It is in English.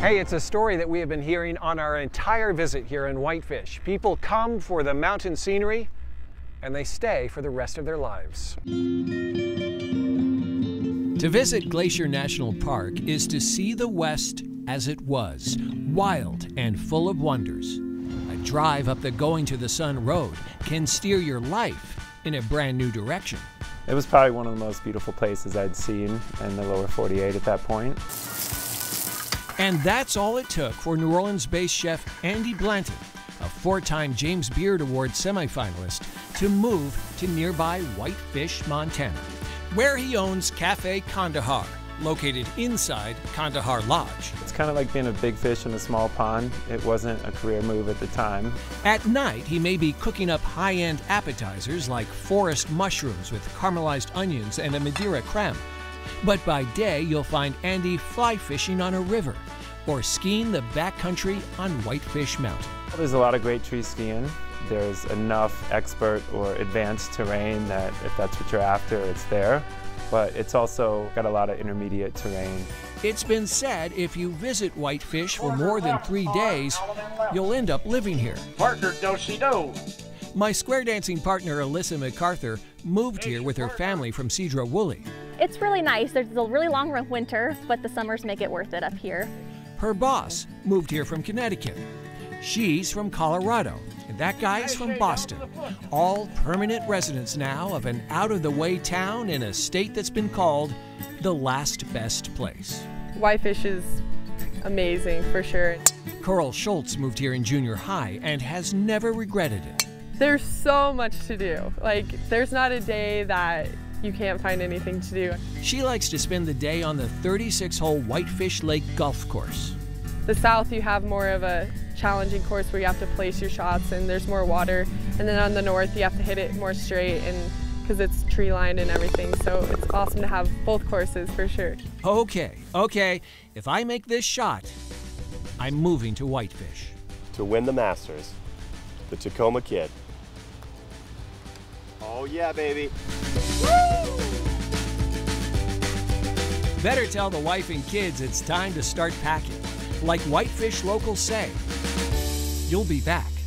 Hey, it's a story that we have been hearing on our entire visit here in Whitefish. People come for the mountain scenery and they stay for the rest of their lives. To visit Glacier National Park is to see the West as it was, wild and full of wonders. A drive up the Going to the Sun Road can steer your life in a brand new direction. It was probably one of the most beautiful places I'd seen in the lower 48 at that point. And that's all it took for New Orleans based chef Andy Blanton, a four time James Beard Award semifinalist, to move to nearby Whitefish, Montana where he owns Cafe Kandahar, located inside Kandahar Lodge. It's kind of like being a big fish in a small pond. It wasn't a career move at the time. At night, he may be cooking up high end appetizers like forest mushrooms with caramelized onions and a Madeira creme. But by day, you'll find Andy fly fishing on a river or skiing the backcountry on Whitefish Mountain. There's a lot of great tree skiing. There's enough expert or advanced terrain that if that's what you're after, it's there. But it's also got a lot of intermediate terrain. It's been said if you visit Whitefish for more than three days, you'll end up living here. Partner, do My square dancing partner, Alyssa MacArthur, moved here with her family from Sedro-Woolley. It's really nice. There's a really long winter, but the summers make it worth it up here. Her boss moved here from Connecticut. She's from Colorado and that guy's from Boston. All permanent residents now of an out of the way town in a state that's been called the last best place. Whitefish is amazing for sure. Coral Schultz moved here in junior high and has never regretted it. There's so much to do. Like, there's not a day that you can't find anything to do. She likes to spend the day on the 36 hole Whitefish Lake golf course. The south, you have more of a challenging course where you have to place your shots and there's more water. And then on the north, you have to hit it more straight and because it's tree lined and everything. So it's awesome to have both courses for sure. Okay, okay. If I make this shot, I'm moving to Whitefish. To win the Masters, the Tacoma Kid. Oh yeah, baby. Better tell the wife and kids it's time to start packing like Whitefish locals say. You'll be back.